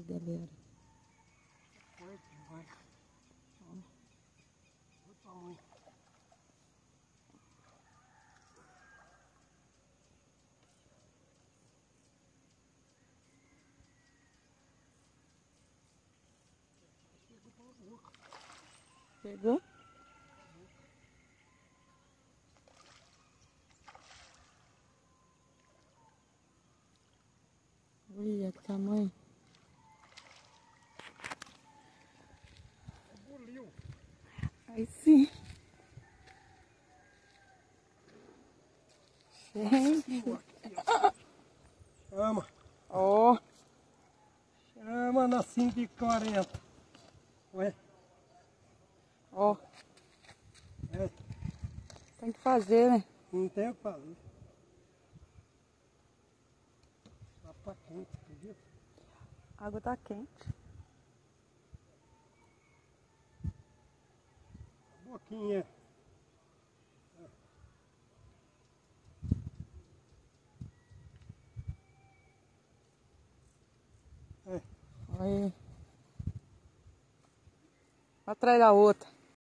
Galera. Olha tamanho. Pegou? Olha que tamanho. Aí sim. Gente. Chama. Ó. Chama na 5 e 40. Ué, Ó. é, Tem que fazer, né? não tem o que fazer. Tá quente, acredita? A água tá quente. Boquinha. É, aí. Atrás da outra.